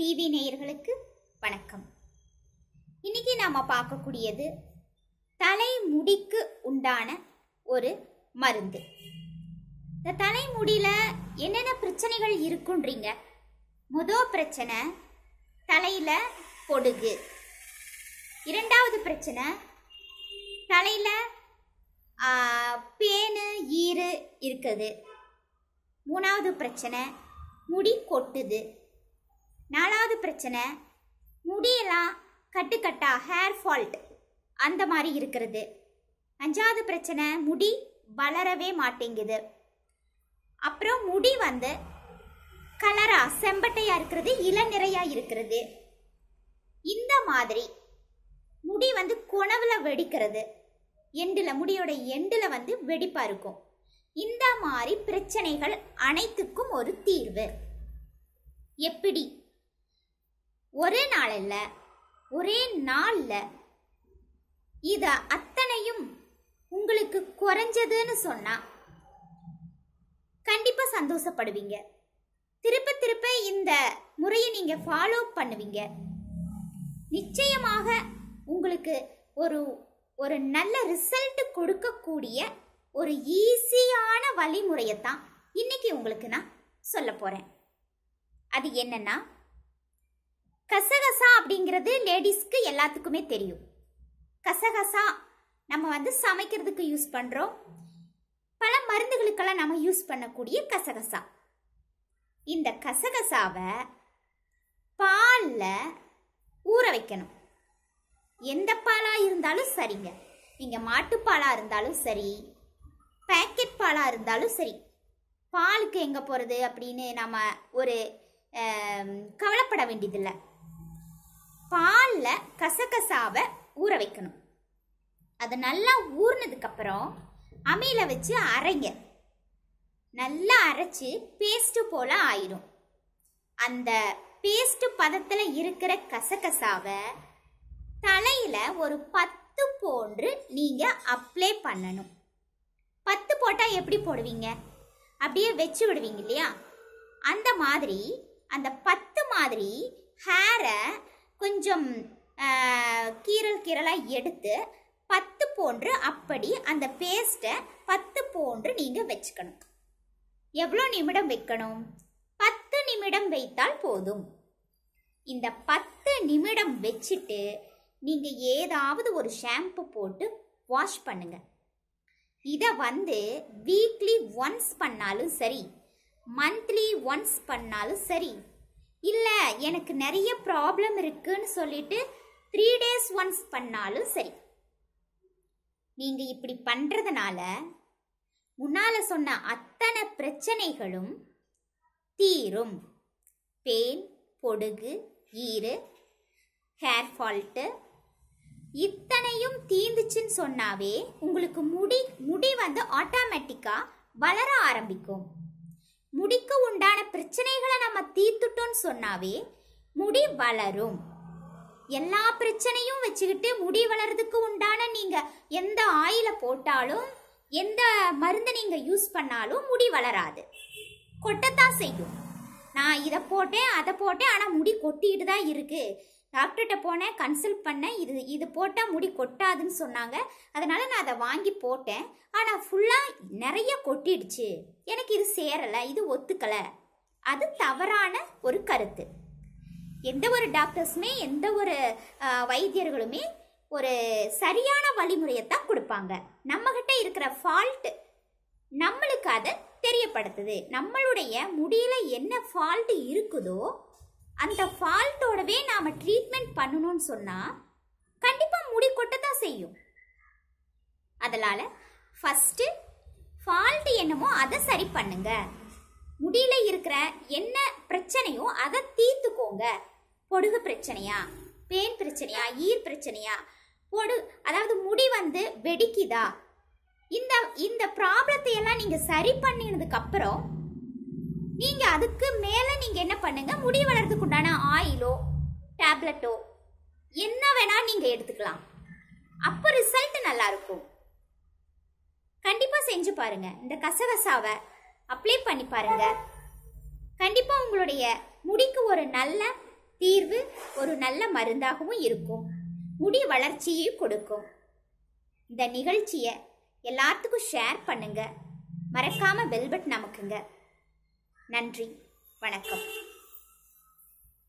TV நேயர்களுக்கு வணக்கம். இன்னைக்கு நாம பார்க்கக்கூடியது தலைமுடிக்கு உண்டான ஒரு மருந்து. இந்த தலைமுடியில என்னென்ன பிரச்சனைகள் இருக்குன்றீங்க? முதல் பிரச்சனை தலையில பொடுகு. இரண்டாவது பிரச்சனை தலையில பேனு ஈறு இருக்குது. மூணாவது பிரச்சனை முடி கொட்டுது. நாலாவது பிரச்சனை முடியெல்லாம் கட்டுக்கட்டா ஹேர் ஃபால்ட் அந்த மாதிரி இருக்கிறது. அஞ்சாவது பிரச்சனை முடி வளரவே மாட்டேங்குது. அப்புறம் முடி வந்து கலரா செம்பட்டையா இருக்கிறது இளநிறையா இருக்கிறது. இந்த மாதிரி முடி வந்து குணவுல வெடிக்கிறது. எண்டில் முடியோட எண்டில் வந்து வெடிப்பா இருக்கும். இந்த மாதிரி பிரச்சனைகள் அனைத்துக்கும் ஒரு தீர்வு. எப்படி? ஒரே நாளில் ஒரே நாள்ல. இத அத்தனையும் உங்களுக்கு குறைஞ்சதுன்னு சொன்னா கண்டிப்பா சந்தோஷப்படுவீங்க. திருப்ப திருப்ப இந்த முறையை நீங்க ஃபாலோ பண்ணுவீங்க. நிச்சயமாக உங்களுக்கு ஒரு ஒரு நல்ல ரிசல்ட் கொடுக்கக்கூடிய ஒரு ஈஸியான வழிமுறையைத்தான் இன்னைக்கு உங்களுக்கு நான் சொல்ல போறேன். அது என்னன்னா கசகசா அப்படிங்கிறது லேடிஸ்க்கு எல்லாத்துக்குமே தெரியும். கசகசா நம்ம வந்து சமைக்கிறதுக்கு யூஸ் பண்ணுறோம் பல மருந்துகளுக்கெல்லாம் நம்ம யூஸ் பண்ணக்கூடிய கசகசா. இந்த கசகசாவை பாலில் ஊற வைக்கணும். எந்த பாலாக இருந்தாலும் சரிங்க. நீங்கள் மாட்டுப்பாலாக இருந்தாலும் சரி பேக்கெட் பாலாக இருந்தாலும் சரி பாலுக்கு எங்கே போகிறது அப்படின்னு நம்ம ஒரு கவலைப்பட வேண்டியதில்லை. பாலில் கசகசாவை ஊற வைக்கணும். அது நல்லா ஊறினதுக்கப்புறம் அமையில வச்சு அரைங்க. நல்லா அரைச்சு பேஸ்ட்டு போல் ஆயிரும் அந்த பேஸ்ட்டு பதத்தில் இருக்கிற கசகசாவை தலையில் ஒரு பத்து போன்று நீங்கள் அப்ளை பண்ணணும். பத்து போட்டால் எப்படி போடுவீங்க? அப்படியே வச்சு விடுவீங்க இல்லையா? அந்த மாதிரி அந்த பத்து மாதிரி ஹேரை கொஞ்சம் கீரல் கீறல் எடுத்து பத்து போன்று அப்படி அந்த பேஸ்ட்டை பத்து போன்று நீங்கள் வச்சுக்கணும். எவ்வளோ நிமிடம் வைக்கணும்? பத்து நிமிடம் வைத்தால் போதும். இந்த பத்து நிமிடம் வச்சுட்டு நீங்கள் ஏதாவது ஒரு ஷாம்பு போட்டு வாஷ் பண்ணுங்க. இதை வந்து வீக்லி ஒன்ஸ் பண்ணாலும் சரி மந்த்லி ஒன்ஸ் பண்ணாலும் சரி இல்லை எனக்கு நிறைய ப்ராப்ளம் இருக்குன்னு சொல்லிட்டு த்ரீ டேஸ் ஒன்ஸ் பண்ணாலும் சரி. நீங்கள் இப்படி பண்ணுறதுனால முன்னால் சொன்ன அத்தனை பிரச்சனைகளும் தீரும். பேன் பொடுகு ஈறு ஹேர் ஃபால்ட்டு இத்தனையும் தீந்துச்சுன்னு சொன்னாவே உங்களுக்கு முடி முடி வந்து ஆட்டோமேட்டிக்காக வளர ஆரம்பிக்கும். முடிக்கு உண்டான பிரச்சனைகளை நம்ம தீர்த்துட்டோம்னு சொன்னாவே முடி வளரும். எல்லா பிரச்சனையும் வச்சுக்கிட்டு முடி வளர்றதுக்கு உண்டான நீங்க எந்த ஆயில போட்டாலும் எந்த மருந்தை நீங்க யூஸ் பண்ணாலும் முடி வளராது. கொட்டத்தான் செய்யும். நான் இதை போட்டேன் அதை போட்டேன் ஆனால் முடி கொட்டிட்டு தான் இருக்குது டாக்டர்கிட்ட போனேன் கன்சல்ட் பண்ணேன் இது இது போட்டால் முடி கொட்டாதுன்னு சொன்னாங்க. அதனால் நான் அதை வாங்கி போட்டேன். ஆனால் ஃபுல்லாக நிறைய கொட்டிடுச்சு. எனக்கு இது சேரலை இது ஒத்துக்கலை. அது தவறான ஒரு கருத்து. எந்த ஒரு டாக்டர்ஸுமே எந்த ஒரு வைத்தியர்களுமே ஒரு சரியான வழிமுறையை தான் கொடுப்பாங்க. நம்மகிட்ட இருக்கிற ஃபால்ட்டு நம்மளுக்கு அதை தெரியப்படுத்துது. நம்மளுடைய முடியில் என்ன ஃபால்ட் இருக்குதோ அந்த ஃபால்ட்டோடவே நாம் ட்ரீட்மெண்ட் பண்ணணும்னு சொன்னால் கண்டிப்பாக முடி கொட்டத்தான் செய்யும். அதனால் ஃபஸ்ட்டு ஃபால்ட் என்னமோ அதை சரி பண்ணுங்க. முடியில் இருக்கிற என்ன பிரச்சனையோ அதை தீர்த்துக்கோங்க. பொடுகு பிரச்சனையா பேன் பிரச்சனையா ஈர் பிரச்சனையா பொடு அதாவது முடி வந்து வெடிக்குதா இந்த இந்த ப்ராப்ளத்தை எல்லாம் நீங்க சரி பண்ணினதுக்கு அப்புறம் நீங்க அதுக்கு மேல நீங்க என்ன பண்ணுங்க? முடி வளர்றதுக்கு உண்டான ஆயிலோ டேப்லெட்டோ என்ன வேணா நீங்க எடுத்துக்கலாம். அப்ப ரிசல்ட் நல்லா இருக்கும் கண்டிப்பா செஞ்சு பாருங்க. இந்த கசகசாவை அப்ளை பண்ணி பாருங்க. கண்டிப்பா உங்களுடைய முடிக்கு ஒரு நல்ல தீர்வு ஒரு நல்ல மருந்தாகவும் இருக்கும். முடி வளர்ச்சியையும் கொடுக்கும். இந்த நிகழ்ச்சியை எல்லாத்துக்கும் ஷேர் பண்ணுங்க. மறக்காம பெல் நமக்குங்க நன்றி. வணக்கம்.